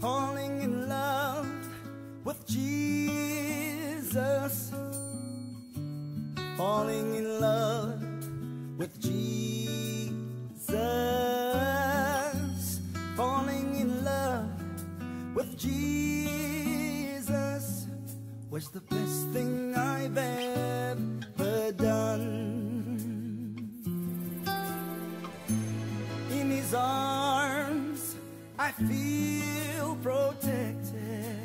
falling in love with Jesus falling in love with Jesus. Falling in love with Jesus was the best thing I've ever done. In his arms, I feel protected.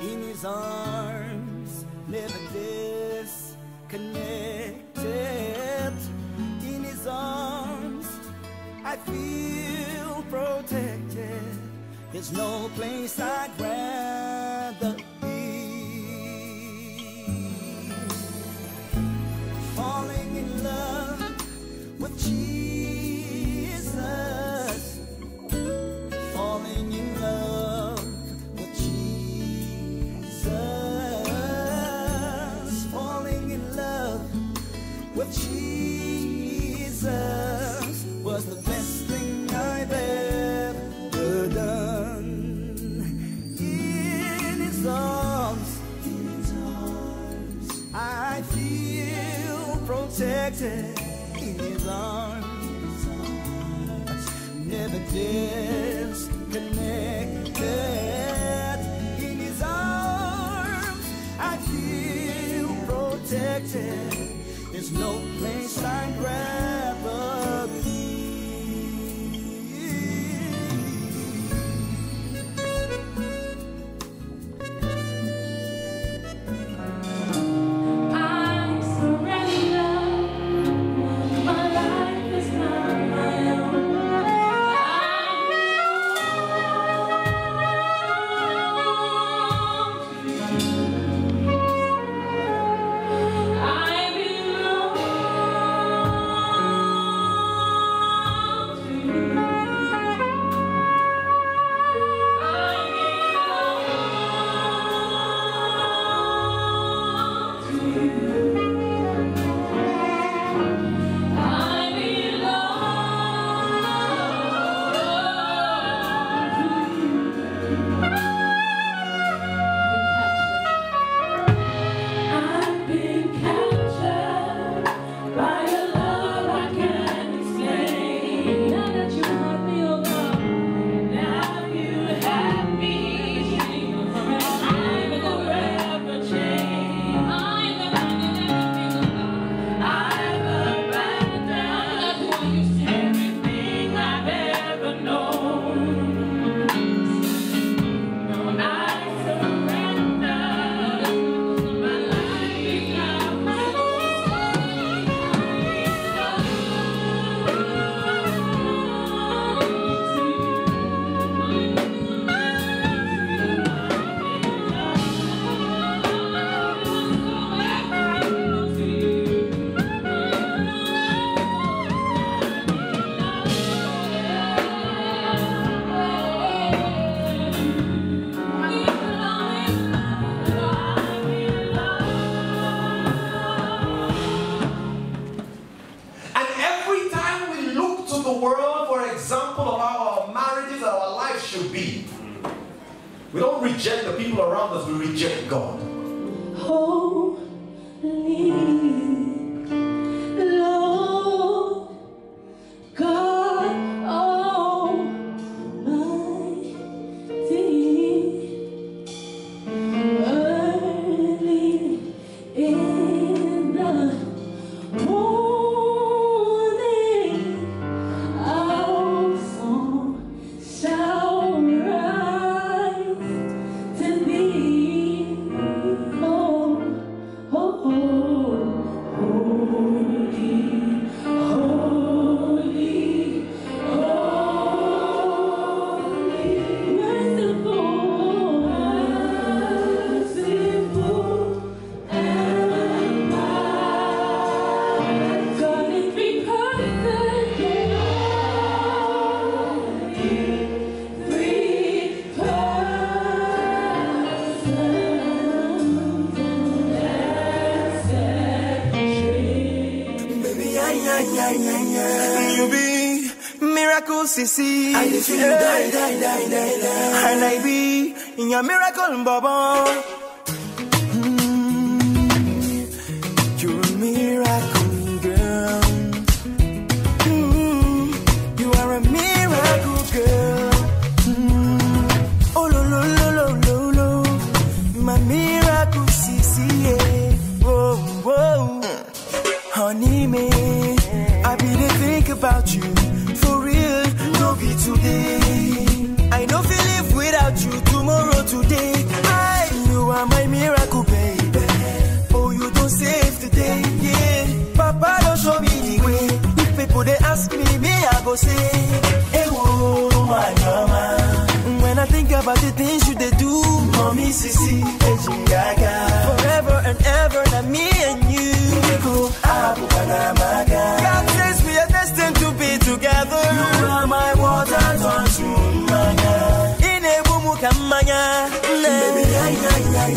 In his arms, feel protected. There's no place I'd rather. disconnected in his arms I feel protected. There's no place I'd rather the people around us will reject God. Holy. Be. I feel you die, die, die, die, die. And I be in your miracle, Baba. They ask me, me I go say, Hey, whoa, my mama. When I think about the things you they do, mommy, sissy, Eji, gaga. Forever and ever, that me and you. Go, abu, banamaga. God says we are destined to be together. You are my water, don't you, manya. In a kamanya. Ay, ay.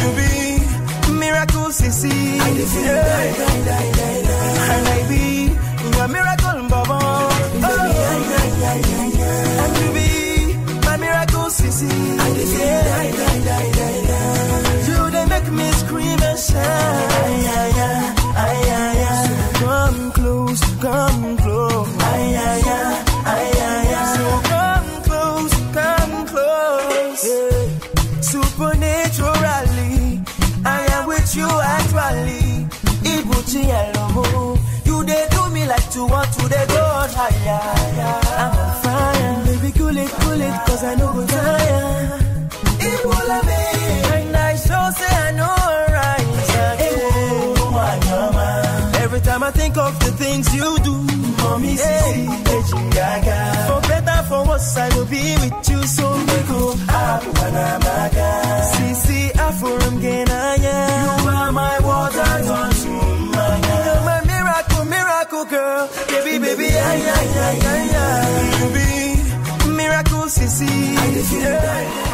You be miracle, sissy. I feel die, actually. Ibuchi Elomo. You they do me like to want to they go on higher. I'm on fire. Baby, cool it, cool it, cause I know go tire. Ebola me. And I sure say I know right. Oh, Every time I think of the things you do, mommy, hey. For better, for worse, I will be with you. So we go, oh, Abuanamaga. Ah, Sisi, Afurum Sisi. I feel yeah.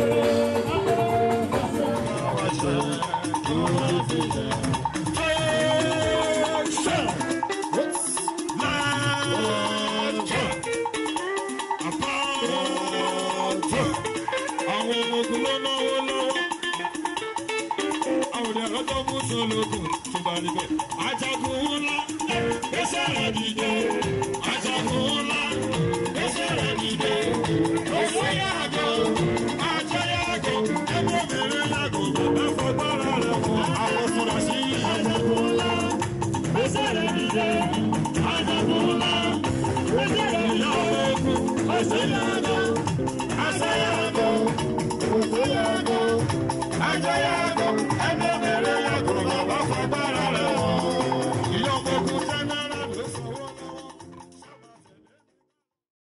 Amen.